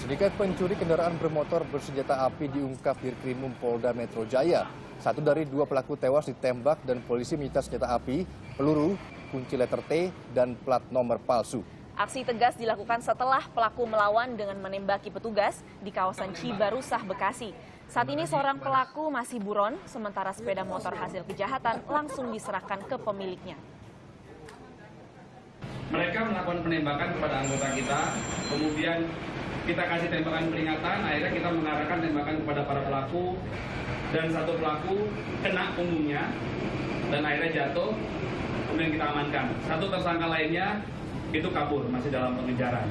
Sindikat pencuri kendaraan bermotor bersenjata api diungkap di Krimum Polda Metro Jaya. Satu dari dua pelaku tewas ditembak dan polisi menyita senjata api, peluru, kunci letter T, dan plat nomor palsu. Aksi tegas dilakukan setelah pelaku melawan dengan menembaki petugas di kawasan Cibarusah, Bekasi. Saat ini seorang pelaku masih buron, sementara sepeda motor hasil kejahatan langsung diserahkan ke pemiliknya. mereka melakukan penembakan kepada anggota kita, kemudian kita kasih tembakan peringatan, akhirnya kita mengarahkan tembakan kepada para pelaku, dan satu pelaku kena punggungnya, dan akhirnya jatuh, kemudian kita amankan. Satu tersangka lainnya itu kabur, masih dalam pengejaran.